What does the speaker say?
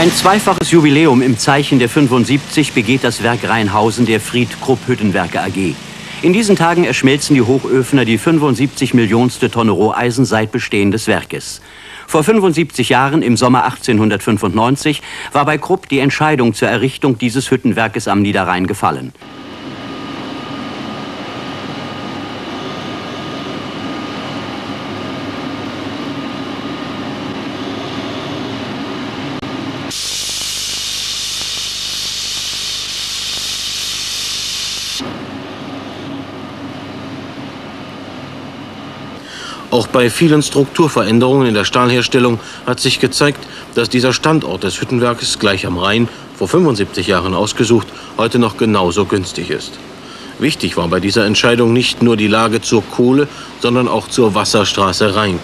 Ein zweifaches Jubiläum im Zeichen der 75 begeht das Werk Rheinhausen der Fried Krupp Hüttenwerke AG. In diesen Tagen erschmelzen die Hochöfner die 75 Millionste Tonne Roheisen seit Bestehen des Werkes. Vor 75 Jahren, im Sommer 1895, war bei Krupp die Entscheidung zur Errichtung dieses Hüttenwerkes am Niederrhein gefallen. Auch bei vielen Strukturveränderungen in der Stahlherstellung hat sich gezeigt, dass dieser Standort des Hüttenwerkes gleich am Rhein, vor 75 Jahren ausgesucht, heute noch genauso günstig ist. Wichtig war bei dieser Entscheidung nicht nur die Lage zur Kohle, sondern auch zur Wasserstraße Rhein.